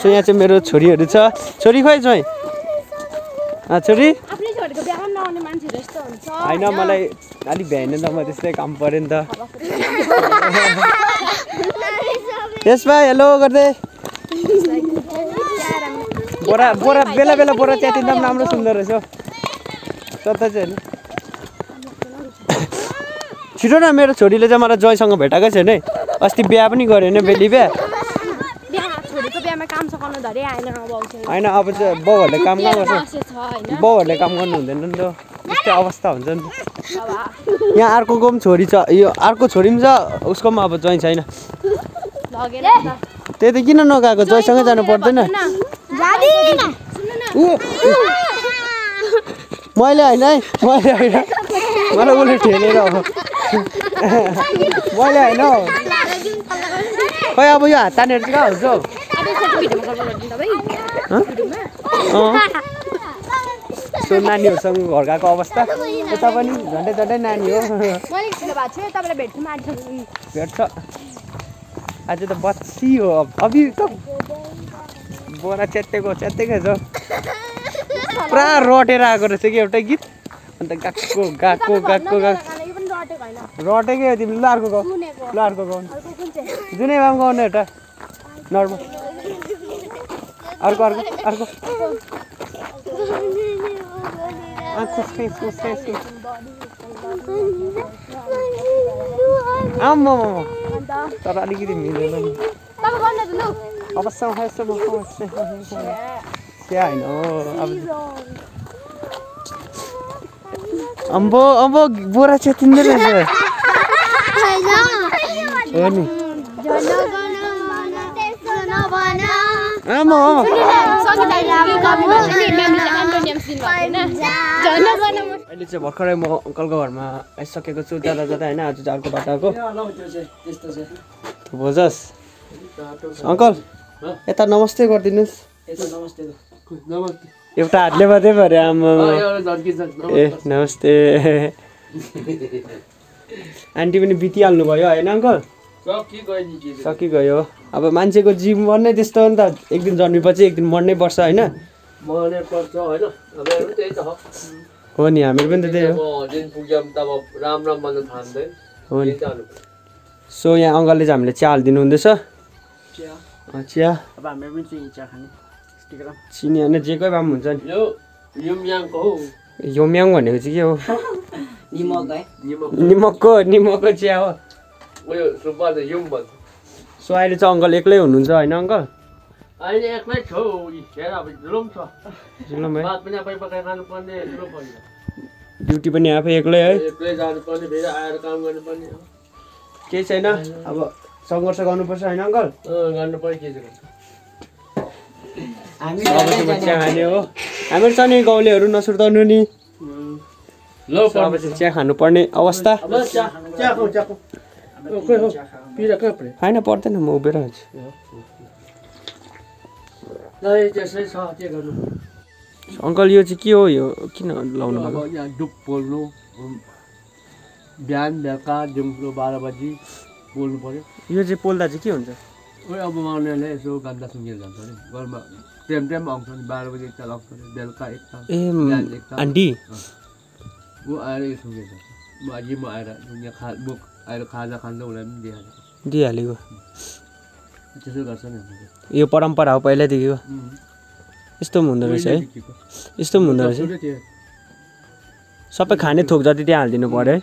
So यहाँ चाहिँ मेरो छोरीहरू छ। छोरी खोइ छोइ छोरी? होइन मलाई अलिक भ्याएन त म त्यस्तै काम पऱ्यो नि त। यसमा हेलो गर्दै। बोरा बोरा बेला बेला बोरा च्यातिँदा पनि राम्रो सुन्दर रहेछ हौ। सत्ता चाहिँ होइन। छिटो न मेरो छोरीले चाहिँ मलाई जयसँग भेटाएकै छैन है। अस्ति बिहा पनि गऱ्यो होइन बेली बिहा। काम सघाउनु धरै आएन अब आउँछ होइन अब चाहिँ बाउहरूले काम कहाँ गर्छ। बाउहरूले काम गर्नु हुँदैन नि त। त्यस्तै अवस्था हुन्छ नि त। अब यहाँ अर्कोको पनि छोरी छ। यो अर्को छोरी पनि छ। उसको पनि अब ज्वाइँ छैन। त्यही त किन नगएको? जयसँगै जानु। पर्दैन मैले होइन है। मैले होइन। मलाई उसले ठेलेर हो मैले होइन। हौ खै अब यो हात तानेर चाहिँ कहाँ हुन्छ हौ। सो नानीहरूसँग घर गएको अवस्था। यता पनि झन्डै झन्डै नानी हो। भेट्छ आज। त बच्ची हो। अभि त बोरा च्यातेको च्यातेकै छ। पुरा रटेर आएको रहेछ कि एउटै गीत। अन्त गएको गएको गएको गएको। रटेको हो तिमीले। ल अर्को गाउँ। ल अर्को गाउँ। जुनै भए पनि गाउनु एउटा। नर्मल। अर्को अर्को अर्को अँ, खुसी, खुसी, खुसी। आम्मा अन्त तर अलिकति मिलेन नि तपाईँ गर्नु त लु अब सँगै चिया होइन हो अब अम्बो अम्बो बोरा च्यातिँदै रहेछ हो नि आमा आमा अहिले चाहिँ भर्खरै म अङ्कलको घरमा आइसकेको छु जाँदा जाँदा होइन आज चाहिँ अर्को बाटो आएको अङ्कल यता नमस्ते गरिदिनुहोस् एउटा हातले मात्रै पऱ्यो आमा ए नमस्ते आन्टी पनि बितिहाल्नु भयो होइन अङ्कल सकिगयो अब मान्छेको जीवन नै त्यस्तो हो नि त। एक दिन जन्मेपछि एक दिन मर्नै पर्छ होइन? हो। हो नि हामीहरू पनि त त्यही हो। नि। सो यहाँ अङ्कलले चाहिँ हामीले चिया। हालिदिनु हुँदैछ चिया। अब हामीले पनि चाहिँ चिया खाने। टिक्रा चिनी होइन जे कोही भए पनि हुन्छ नि। योम्याङ भनेको चाहिँ के हो? निमक है। निमक। निमकको निमकको चिया हो। उयो सुब्बा त युम भन्छ सो अहिले चाहिँ अङ्कल एक्लै हुनुहुन्छ होइन अङ्कल? अहिले एक्लै छौ हेर अब जुलुम छ। जुलुम है। भात पनि आफै पकाएर खानुपर्ने जुलुम पर्छ ड्युटी पनि आफै एक्लै है। एक्लै जानुपर्ने फेरि आएर काम गर्नुपर्ने हो। केही छैन? अब सङ्घर्ष गर्नुपर्छ होइन अङ्कल? अँ, गर्नुपर्ने के चाहिँ गर्छ। हामी चिया खाने हो। हामीहरू छ नि गाउँलेहरू नसुर्ताउनु नि। ल चिया खानुपर्ने अवस्था। ओ, होइन पर्दैन म उभिएर हुन्छु ल यो त्यसै छ के गर्नु अङ्कल यो चाहिँ के हो यो किन लाउनु भएको यहाँ डुब पोल्नु बिहान बेलुका दिउँसो बाह्र बजी पोल्नु पऱ्यो यो चाहिँ पोल्दा चाहिँ के हुन्छ उयो अब उनीहरूले यसो गन्दा सुँगेर जान्छ अरे घरमा टाइम टाइम आउँछ नि बाह्र बजी एकताल आउँछ अरे बेलुका एकताल ए आन्टी ऊ आएर यो सुँगेर जान्छ म म आएर यहाँ खा बुक आएर खाजा खाँदा उसलाई पनि दिइहाल्छ। दिइहालेको। त्यसो गर्छ नि यो परम्परा हो पहिल्यैदेखिको. यस्तो पनि हुँदो रहेछ है। यस्तो पनि हुँदो रहेछ। सबै खाने थोक जति त्यहाँ हालिदिनु पऱ्यो है।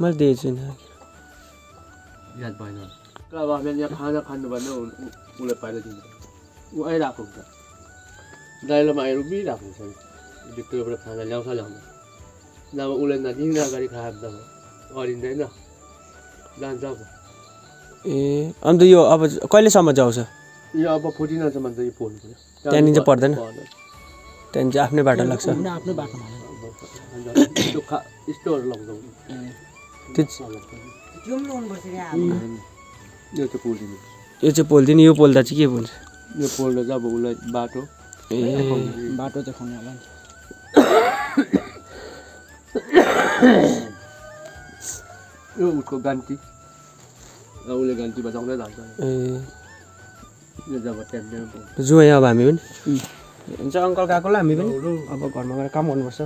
मैले दिएको छुइनँ। याद भएन। खाना उ- उसलाई पहिला दिन्छ ऊ आइरहेको हुन्छ। दाइलोमा आएर उभिरहेको हुन्छ। भित्रबाट खाना ल्याउँछ ल्याउँछ नभए उसलाई नदिनु अगाडि खाएर त अरिँदैन जान्छ अब ए अन्त यो अब कहिलेसम्म जाउँछ यो अब फोर्टिनसम्म त यो पोल्नु पऱ्यो त्यहाँदेखि चाहिँ पर्दैन? त्यहाँदेखि चाहिँ आफ्नै बाटो लाग्छ आफ्नो खा यस्तोहरू लगाउँछ यो चाहिँ पोलिदिनु यो चाहिँ पोल्दिने यो पोल्दा चाहिँ के हुन्छ यो पोल्दा चाहिँ अब उसलाई बाटो ए बाटो देखाउने होला नि यो उसको गान्ती र उसले गल्ती बचाउँदै जान्छ ए यो जब टाइम टाइम जुवाई अब हामी पनि हुन्छ अङ्कल गएको ल हामी पनि अब घरमा गएर काम गर्नुपर्छ